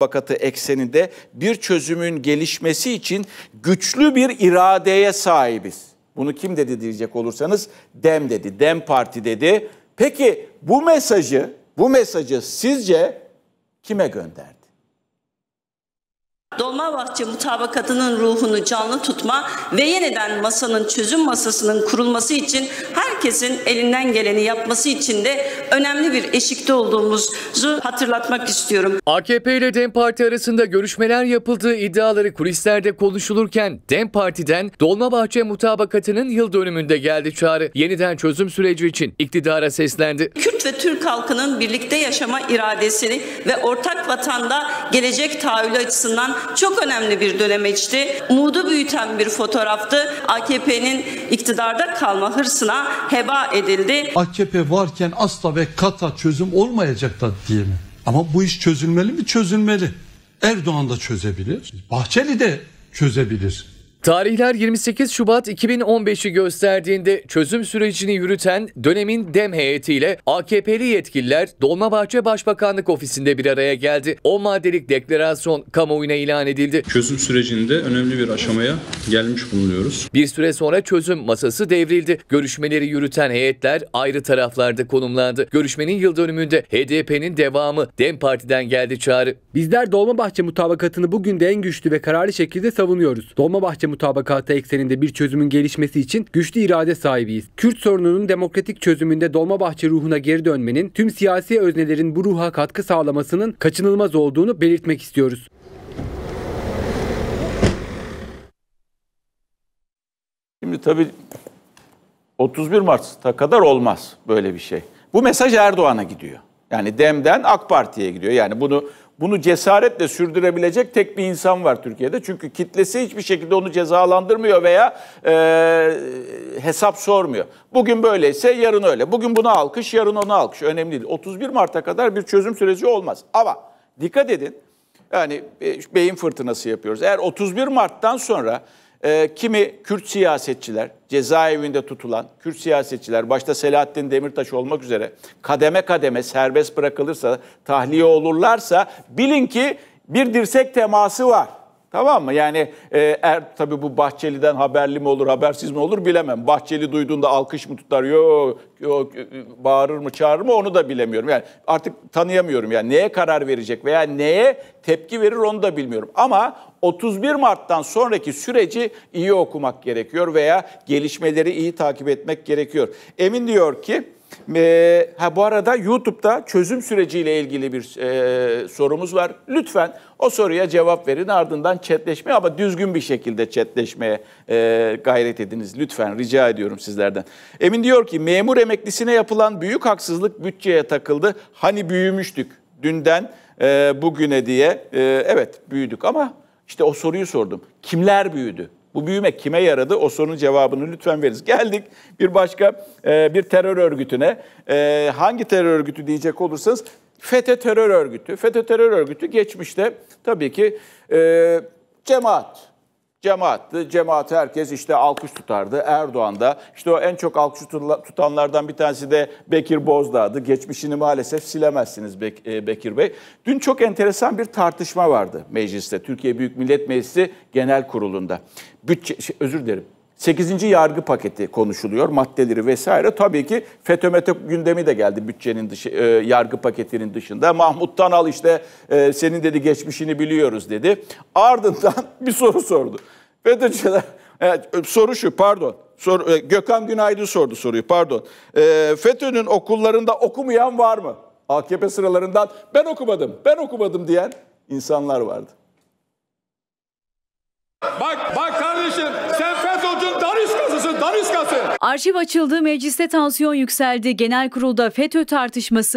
Mutabakatı ekseninde bir çözümün gelişmesi için güçlü bir iradeye sahibiz. Bunu kim dedi diyecek olursanız Dem dedi, Dem Parti dedi. Peki bu mesajı, bu mesajı sizce kime gönderdi? Dolmabahçe mutabakatının ruhunu canlı tutma ve yeniden masanın çözüm masasının kurulması için herkesin elinden geleni yapması için de önemli bir eşikte olduğumuzu hatırlatmak istiyorum. AKP ile DEM Parti arasında görüşmeler yapıldığı iddiaları kulislerde konuşulurken DEM Parti'den Dolmabahçe mutabakatının yıl dönümünde geldi çağrı. Yeniden çözüm süreci için iktidara seslendi. Kürt ve Türk halkının birlikte yaşama iradesini ve ortak vatanda gelecek tahayyülü açısından çok önemli bir dönemeçti. Umudu büyüten bir fotoğraftı. AKP'nin iktidarda kalma hırsına heba edildi. AKP varken asla ve kata çözüm olmayacak da diye mi? Ama bu iş çözülmeli mi? Çözülmeli. Erdoğan da çözebilir. Bahçeli de çözebilir. Tarihler 28 Şubat 2015'i gösterdiğinde çözüm sürecini yürüten dönemin DEM heyetiyle AKP'li yetkililer Dolmabahçe Başbakanlık Ofisi'nde bir araya geldi. O maddelik deklarasyon kamuoyuna ilan edildi. Çözüm sürecinde önemli bir aşamaya gelmiş bulunuyoruz. Bir süre sonra çözüm masası devrildi. Görüşmeleri yürüten heyetler ayrı taraflarda konumlandı. Görüşmenin yıl dönümünde HDP'nin devamı DEM Parti'den geldi çağrı. Bizler Dolmabahçe mutabakatını bugün de en güçlü ve kararlı şekilde savunuyoruz. Dolmabahçe mutabakatı ekseninde bir çözümün gelişmesi için güçlü irade sahibiyiz. Kürt sorununun demokratik çözümünde Dolmabahçe ruhuna geri dönmenin, tüm siyasi öznelerin bu ruha katkı sağlamasının kaçınılmaz olduğunu belirtmek istiyoruz. Şimdi tabii 31 Mart'a kadar olmaz böyle bir şey. Bu mesaj Erdoğan'a gidiyor. Yani Dem'den AK Parti'ye gidiyor. Yani bunu bunu cesaretle sürdürebilecek tek bir insan var Türkiye'de. Çünkü kitlesi hiçbir şekilde onu cezalandırmıyor veya e, hesap sormuyor. Bugün böyleyse yarın öyle. Bugün buna alkış, yarın ona alkış. Önemli değil. 31 Mart'a kadar bir çözüm süreci olmaz. Ama dikkat edin. Yani beyin fırtınası yapıyoruz. Eğer 31 Mart'tan sonra e, kimi Kürt siyasetçiler, cezaevinde tutulan Kürt siyasetçiler, başta Selahattin Demirtaş olmak üzere kademe kademe serbest bırakılırsa, tahliye olurlarsa bilin ki bir dirsek teması var. Tamam mı? Yani e, er tabii bu Bahçeli'den haberli mi olur, habersiz mi olur bilemem. Bahçeli duyduğunda alkış mı tutar, yok yo, bağırır mı, çağırır mı onu da bilemiyorum. Yani artık tanıyamıyorum. Yani neye karar verecek veya neye tepki verir onu da bilmiyorum. Ama 31 Mart'tan sonraki süreci iyi okumak gerekiyor veya gelişmeleri iyi takip etmek gerekiyor. Emin diyor ki e, ha bu arada YouTube'da çözüm süreciyle ilgili bir e, sorumuz var. Lütfen o soruya cevap verin ardından chatleşmeye ama düzgün bir şekilde chatleşmeye e, gayret ediniz. Lütfen rica ediyorum sizlerden. Emin diyor ki memur emeklisine yapılan büyük haksızlık bütçeye takıldı. Hani büyümüştük dünden e, bugüne diye. E, evet büyüdük ama işte o soruyu sordum. Kimler büyüdü? Bu büyüme kime yaradı? O sorunun cevabını lütfen veririz. Geldik bir başka e, bir terör örgütüne. E, hangi terör örgütü diyecek olursanız FETÖ terör örgütü. FETÖ terör örgütü geçmişte tabii ki e, cemaat, cemaattı. Cemaat herkes işte alkış tutardı. Erdoğan da işte o en çok alkış tutanlardan bir tanesi de Bekir Bozdağ'dı. Geçmişini maalesef silemezsiniz Bek e, Bekir Bey. Dün çok enteresan bir tartışma vardı mecliste. Türkiye Büyük Millet Meclisi Genel Kurulu'nda. Bütçe, şey, özür dilerim. 8. yargı paketi konuşuluyor, maddeleri vesaire. Tabii ki FETÖ METÖ gündemi de geldi bütçenin dışı, e, yargı paketinin dışında. Mahmut Tanal işte e, senin dedi geçmişini biliyoruz dedi. Ardından bir soru sordu. FETÖ'cüler, evet, soru şu pardon. Sor, e, Gökhan Günaydın sordu soruyu pardon. E, FETÖ'nün okullarında okumayan var mı? AKP sıralarından ben okumadım, ben okumadım diyen insanlar vardı. Bak bak daniskası. Arşiv açıldı, mecliste tansiyon yükseldi. Genel kurulda FETÖ tartışması